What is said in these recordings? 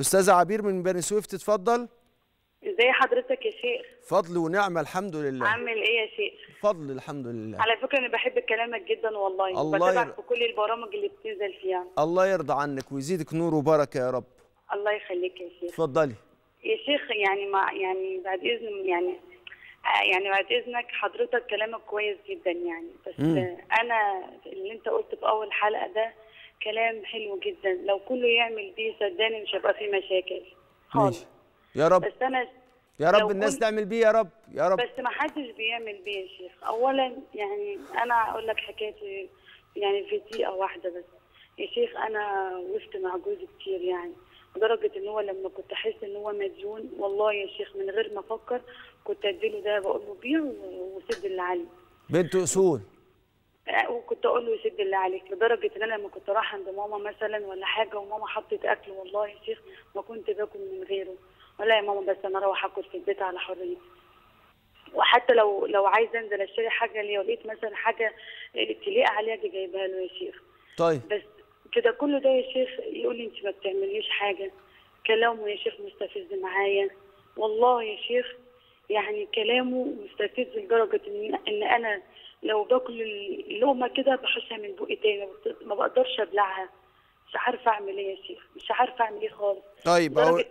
استاذه عبير من بني سويف تتفضل. ازي حضرتك يا شيخ؟ فضل ونعمه الحمد لله. عامل إيه يا شيخ؟ فضل الحمد لله. على فكرة أنا بحب كلامك جدا والله. الله بتابعك ير- في كل البرامج اللي بتنزل فيها. الله يرضى عنك ويزيدك نور وبركة يا رب. الله يخليك يا شيخ. اتفضلي يا شيخ يعني مع يعني بعد اذن يعني يعني بعد إذنك حضرتك كلامك كويس جدا يعني. بس مم. آه أنا اللي أنت قلته في أول حلقة ده كلام حلو جدا. لو كله يعمل بيه صدقني مش هيبقى فيه مشاكل. خالص. يا رب. بس أنا يا رب الناس كنت- تعمل بيه يا رب. يا رب. بس ما حدش بيعمل بيه يا شيخ. اولا يعني أنا أقول لك حكايتي يعني في دقيقة واحدة بس. يا شيخ أنا وقفت مع جوزي كتير يعني. لدرجة إن هو لما كنت أحس إن هو مديون والله يا شيخ من غير ما أفكر كنت أديله ده بقول له بيع وسد اللي عليه. بنت أصول. وكنت أقول له يسد اللي عليك لدرجة إن أنا لما كنت رايحة عند ماما مثلا ولا حاجة وماما حطت أكل والله يا شيخ ما كنت باكل من غيره. ولا يا ماما بس أنا أروح آكل في البيت على حريتي وحتى لو لو عايزه أنزل أشتري حاجة ليا ولقيت مثلا حاجة تليق عليها أجي جايبها له يا شيخ. طيب. بس كده كله ده يا شيخ يقول لي أنت ما بتعمليش حاجة. كلامه يا شيخ مستفز معايا. والله يا شيخ يعني كلامه مستفز لدرجة إن إن أنا لو باكل اللقمة كده بحسها من بقي تاني ما بقدرش أبلعها. مش عارفة أعمل إيه يا شيخ مش عارفة أعمل إيه خالص. طيب لدرجة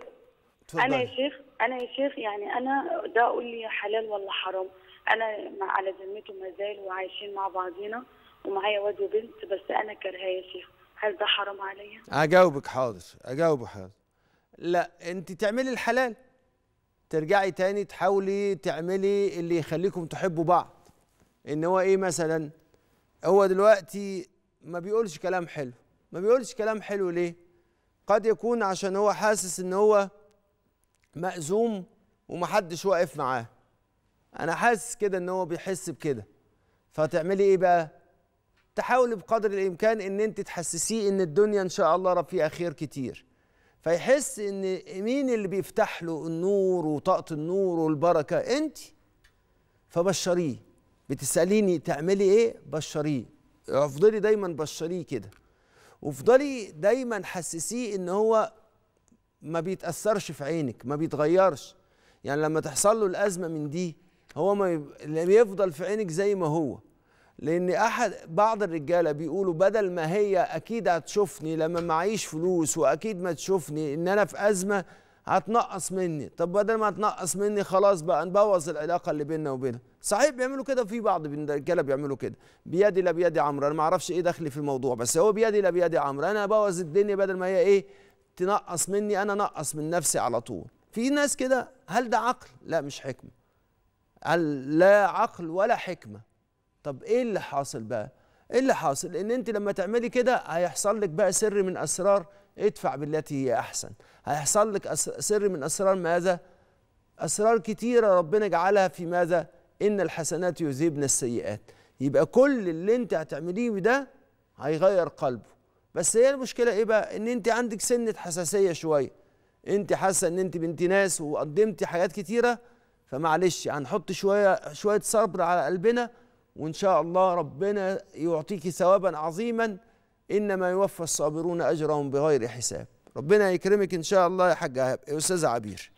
أنا يا شيخ أنا يا شيخ يعني أنا ده أقول لي حلال ولا حرام. أنا مع على ذمته ما زال وعايشين مع بعضينا ومعايا واد وبنت بس أنا كارهاه يا شيخ. هل ده حرام عليا؟ أجاوبك حاضر اجاوبك حاضر. لا أنت تعملي الحلال. ترجعي تاني تحاولي تعملي اللي يخليكم تحبوا بعض. إن هو إيه مثلا؟ هو دلوقتي ما بيقولش كلام حلو. ما بيقولش كلام حلو ليه؟ قد يكون عشان هو حاسس إن هو مأزوم ومحدش واقف معاه. أنا حاسس كده إن هو بيحس بكده. فتعملي إيه بقى؟ تحاولي بقدر الإمكان إن أنت تحسسيه إن الدنيا إن شاء الله رب فيها خير كتير. فيحس إن مين اللي بيفتح له النور وطاقة النور والبركة؟ أنت. فبشريه. بتسأليني تعملي إيه؟ بشريه. افضلي دايما بشريه كده. وافضلي دايما حسسيه إن هو ما بيتأثرش في عينك ما بيتغيرش. يعني لما تحصل له الأزمة من دي هو ما بيفضل في عينك زي ما هو. لأن أحد بعض الرجالة بيقولوا بدل ما هي أكيد هتشوفني لما معيش فلوس وأكيد ما تشوفني إن أنا في أزمة هتنقص مني. طب بدل ما تنقص مني خلاص بقى نبوظ العلاقة اللي بيننا وبينها. صحيح بيعملوا كده في بعض الرجالة بيعملوا كده. بيدي لا بيدي عمرو أنا ما أعرفش إيه دخلي في الموضوع بس هو بيدي لا بيدي عمرو. أنا أبوظ الدنيا بدل ما هي إيه تنقص مني أنا نقص من نفسي على طول. في ناس كده هل ده عقل؟ لا مش حكمة. هل لا عقل ولا حكمة؟ طب إيه اللي حاصل بقى؟ إيه اللي حاصل؟ ان أنت لما تعملي كده هيحصل لك بقى سر من أسرار ادفع بالتي هي أحسن. هيحصل لك سر من أسرار ماذا؟ أسرار كتيرة ربنا جعلها في ماذا؟ إن الحسنات يذهبن السيئات. يبقى كل اللي أنت هتعمليه ده هيغير قلبه. بس هي المشكلة إيه بقى؟ إن أنت عندك سنة حساسية شوية. أنت حاسة إن أنت بنت ناس وقدمتي حاجات كتيرة فمعلش هنحط شوية شوية صبر على قلبنا وإن شاء الله ربنا يعطيك ثوابا عظيما إنما يوفى الصابرون أجرهم بغير حساب. ربنا يكرمك إن شاء الله يا حاجة استاذه عبير.